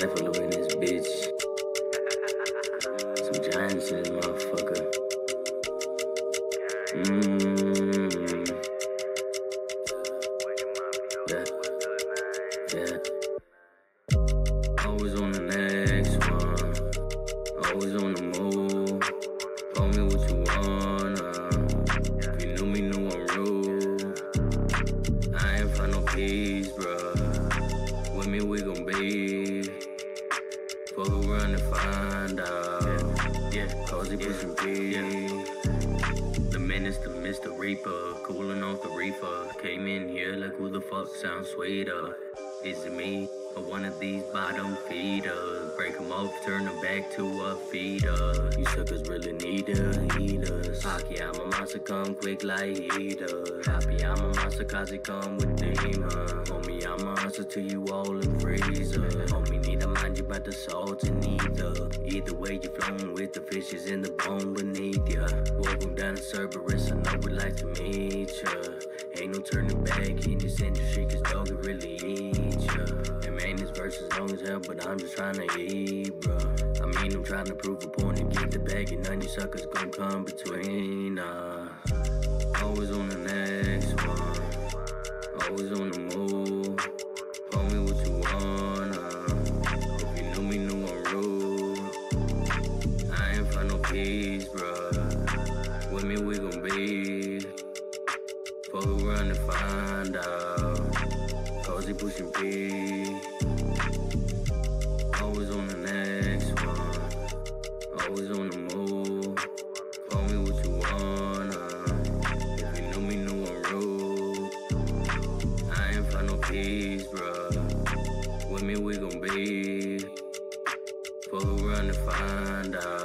Never look this bitch. Some giants in this motherfucker. Mmm. Yeah. Yeah. Always on the next one. Always on the move. Call me what you wanna. If you knew me, knew I'm rude. I ain't find no peace, bruh. With me, we gon' be. Fuck around and find out. Yeah, cause he pushing P. The menace to Mr. Reaper, cooling off the reefer. Came in here like who the fuck sounds sweeter? Is it me or one of these bottom feeders? Break 'em off, turn 'em back to a feeder. You suckers really need to eat us. Hockey, I'm a monster, come quick like heater. Happy, I'm a monster, cause it come with demon. Homie, I'm a monster to you all in freezer. Homie, about the salt and either. Either way, you're flowing with the fishes in the bone beneath ya. Welcome down to Cerberus, I know we like to meet ya. Ain't no turning back in this industry, cause dog it really eat ya. And man, this verse is long as hell, but I'm just trying to eat, bruh. I mean, I'm trying to prove a point and get the bag, and none of you suckers gon' come between us. Always on the next one, always on the move. Out. Cause he pushing P. Always on the next one. Always on the move. Call me what you wanna. If you knew me, knew I'm rude. I ain't find no peace, bruh. With me, we gon' be. Fuck around and find out.